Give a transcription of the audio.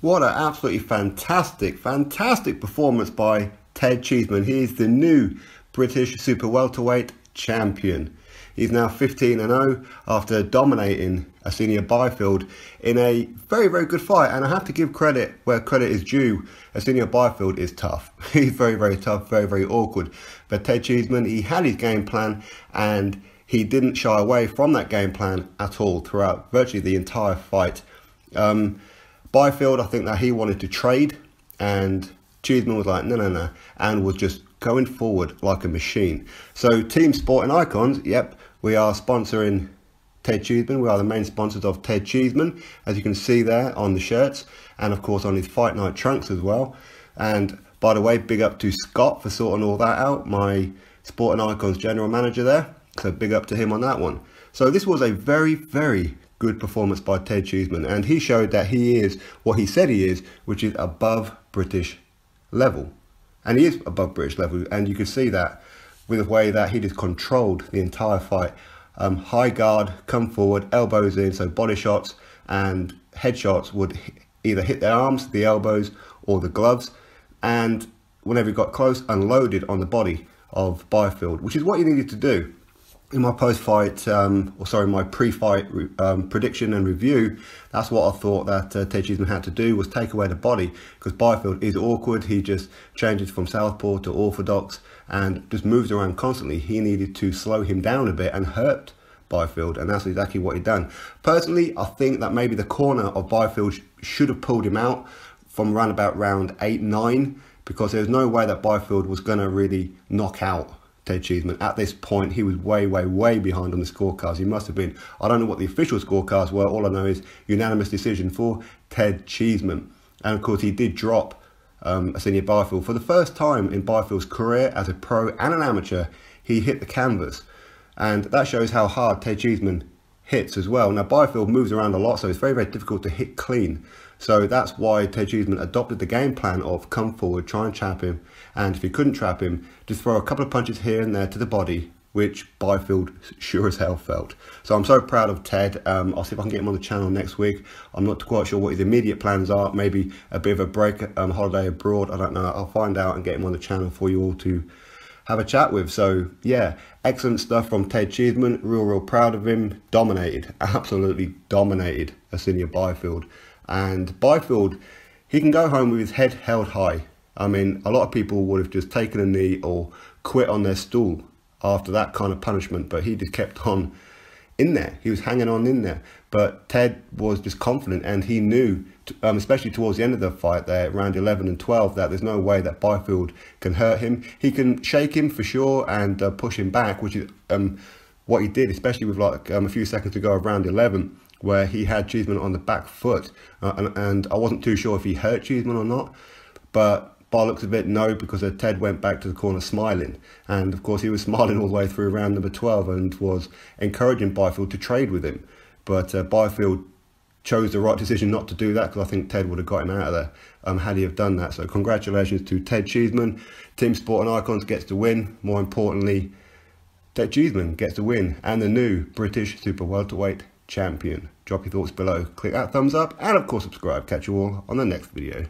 What an absolutely fantastic, fantastic performance by Ted Cheeseman. He is the new British super welterweight champion. He's now 15 and 0 after dominating Asinia Byfield in a very, very good fight. And I have to give credit where credit is due. Asinia Byfield is tough. He's very, very tough, very, very awkward. But Ted Cheeseman, he had his game plan and he didn't shy away from that game plan at all throughout virtually the entire fight. Um, Byfield, I think that he wanted to trade and Cheeseman was like, no, no, no, and was just going forward like a machine. So Team Sporting Icons, yep, we are sponsoring Ted Cheeseman. We are the main sponsors of Ted Cheeseman, as you can see there on the shirts, and of course on his fight night trunks as well. And by the way, big up to Scott for sorting all that out, my Sporting Icons general manager there. So big up to him on that one. So this was a very, very good performance by Ted Cheeseman, and he showed that he is what he said he is, which is above British level. And he is above British level, and you can see that with the way that he just controlled the entire fight. Um, high guard, come forward, elbows in, so body shots and headshots would either hit their arms, the elbows, or the gloves. And whenever he got close, unloaded on the body of Byfield, which is what you needed to do. In my post-fight, um, or sorry, my pre-fight um, prediction and review, that's what I thought that uh, Ted Cheeseman had to do was take away the body because Byfield is awkward. He just changes from southpaw to orthodox and just moves around constantly. He needed to slow him down a bit and hurt Byfield, and that's exactly what he done. Personally, I think that maybe the corner of Byfield sh should have pulled him out from around about round 8 9 because there was no way that Byfield was going to really knock out Ted Cheeseman. At this point, he was way, way, way behind on the scorecards. He must have been, I don't know what the official scorecards were, all I know is unanimous decision for Ted Cheeseman. And of course, he did drop um, Asinia Byfield. For the first time in Byfield's career as a pro and an amateur, he hit the canvas. And that shows how hard Ted Cheeseman hits as well. Now, Byfield moves around a lot, so it's very, very difficult to hit clean. So that's why Ted Cheeseman adopted the game plan of come forward, try and trap him, and if you couldn't trap him, just throw a couple of punches here and there to the body, which Byfield sure as hell felt. So I'm so proud of Ted. Um, I'll see if I can get him on the channel next week. I'm not quite sure what his immediate plans are. Maybe a bit of a break, um, holiday abroad. I don't know. I'll find out and get him on the channel for you all to have a chat with. So yeah, excellent stuff from Ted Cheeseman. Real, real proud of him. Dominated, absolutely dominated Asinia Byfield. And Byfield, he can go home with his head held high. I mean, a lot of people would have just taken a knee or quit on their stool after that kind of punishment, but he just kept on in there. He was hanging on in there. But Ted was just confident and he knew, um, especially towards the end of the fight there, around 11 and 12, that there's no way that Byfield can hurt him. He can shake him for sure and uh, push him back, which is um, what he did, especially with like um, a few seconds to go of round 11 where he had Cheeseman on the back foot, uh, and, and, I wasn't too sure if he hurt Cheeseman or not, but by looks of it, no, because Ted went back to the corner smiling, and of course he was smiling all the way through round number 12 and was encouraging Byfield to trade with him, but uh, Byfield chose the right decision not to do that because I think Ted would have got him out of there um, had he have done that. So congratulations to Ted Cheeseman. Team Sporting Icons gets to win. More importantly, Ted Cheeseman gets to win and the new British Super Welterweight champion. Drop your thoughts below, click that thumbs up, and of course subscribe. Catch you all on the next video.